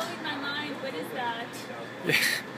blowing my mind. What is that?